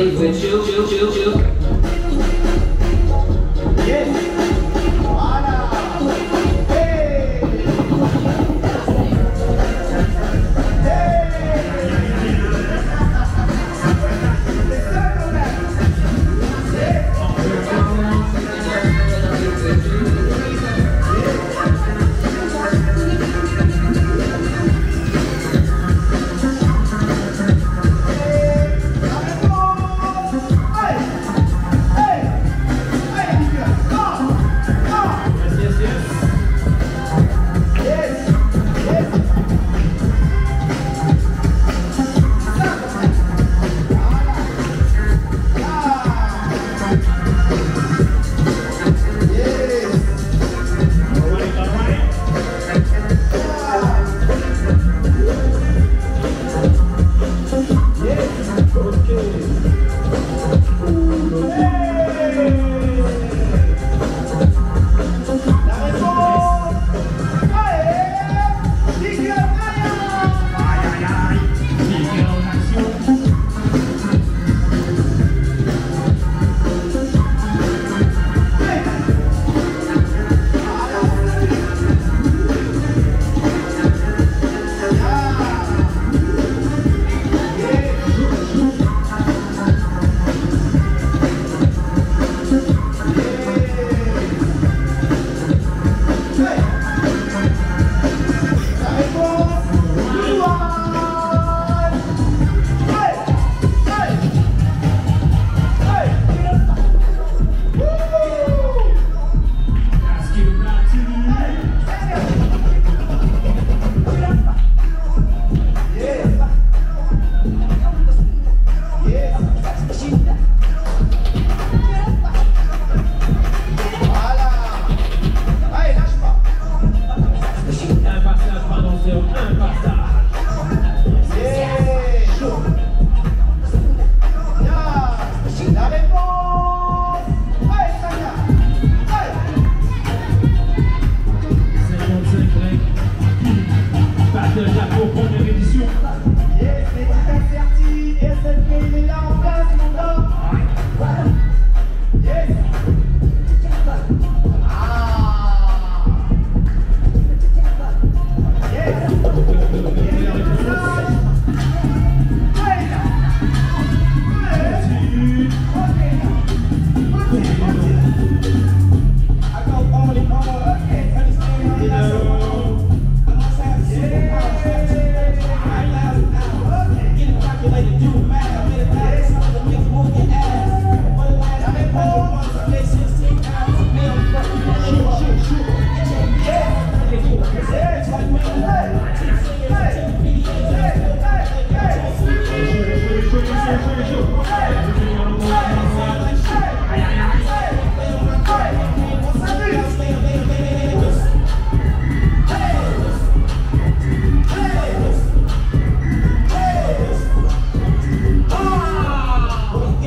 Something's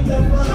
the fun.